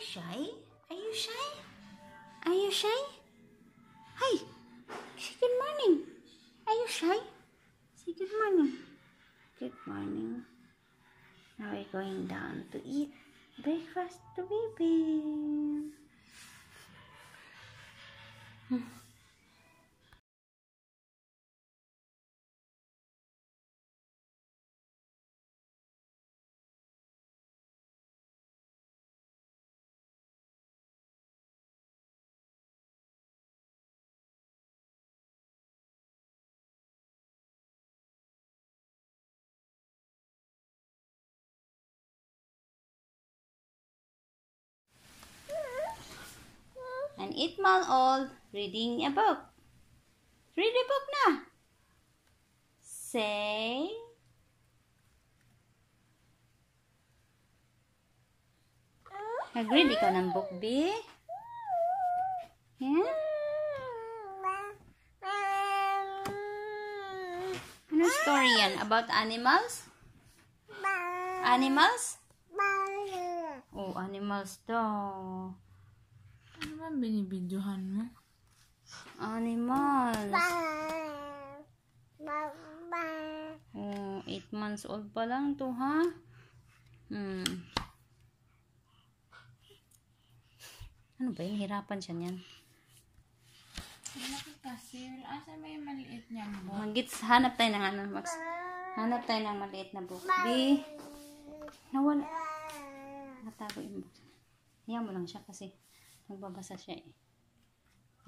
shy? Are you shy? Are you shy? Hi. Say good morning. Are you shy? Say good morning. Good morning. Now we're going down to eat breakfast to baby. Hmm. An eight month old reading a book. Read a book na. Say. Nag-read ikaw ng book, B? Yeah? Ano story yan? About animals? Animals? Oh, animals daw. Ano ba binibidyohan mo? Animals. Oh, 8 months old pa lang to, ha? Hmm. Ano ba yun? Hirapan siya niyan. Kasi. Asa may maliit niyang book? Magits, hanap tayo ng ano, Max. Hanap tayo ng maliit na book. B. Nawala. Natago yung book. Hayaan mo lang siya kasi nagbabasa siya eh.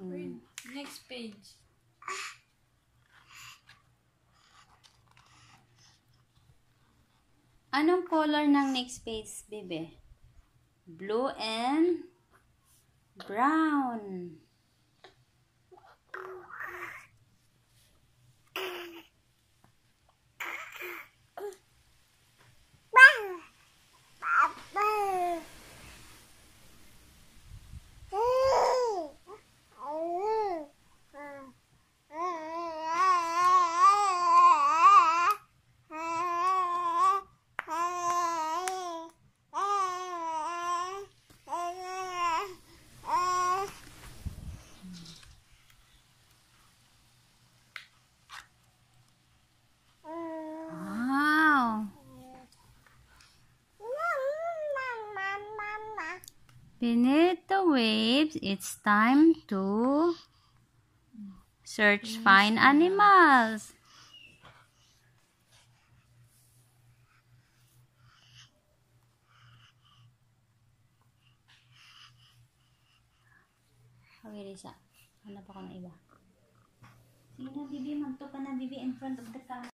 Hmm. Next page. Anong color ng next page, bebe? Blue and brown. Beneath the waves, it's time to search fine animals. Okay, Risa. Hanap ako ng iba. Sige na, Bibi. Magto ka na, Bibi, in front of the camera.